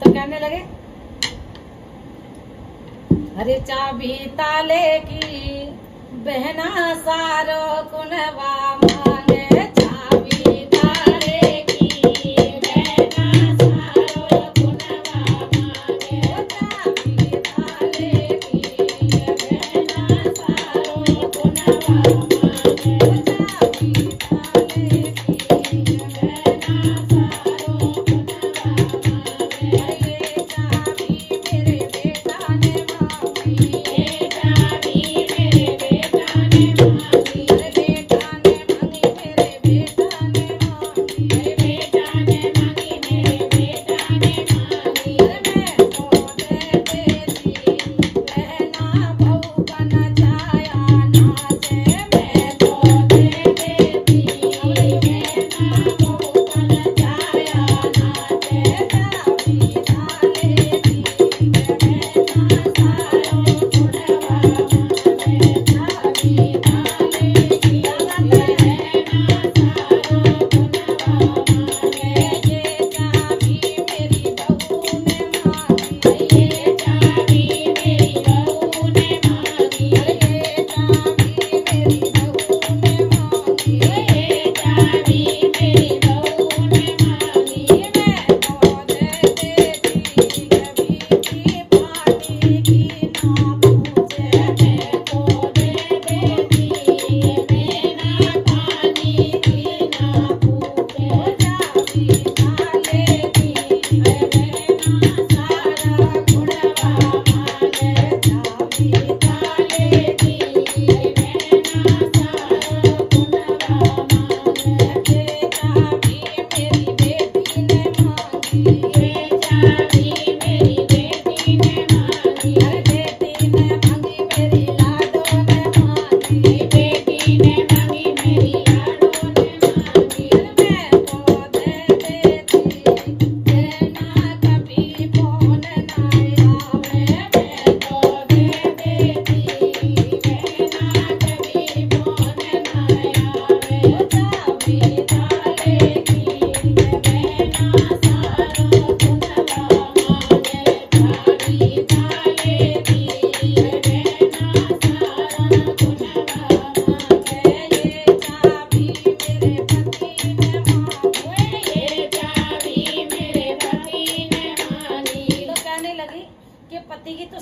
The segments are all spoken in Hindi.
तो कहने लगे अरे चाबी ताले की बहना सारो कुनवा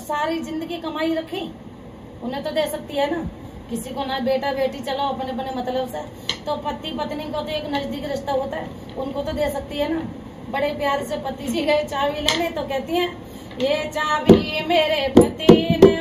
सारी ज़िंदगी कमाई रखी। उन्हें तो दे सकती है ना? किसी को ना, बेटा, बेटी चलाओ अपने अपने मतलब से। तो पति, पत्नी को तो एक नज़दीक रिश्ता होता है। उनको तो दे सकती है ना? बड़े प्यार से पति जी गए, चाबी लेने तो कहती है, ये चाबी मेरे पति ने